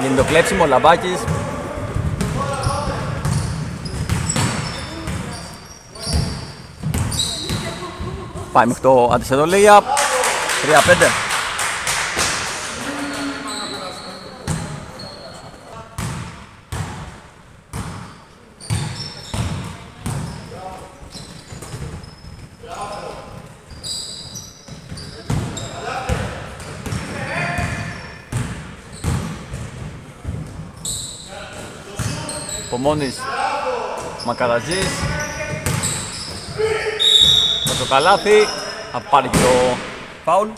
Γίνει το κλέψιμο, ο Λαμπάκης. Πάει μέχρι το αντισέδο Λίγια. 3-5. Πομόνης Μακαραζής με το καλάθι θα πάρει και το φάουλ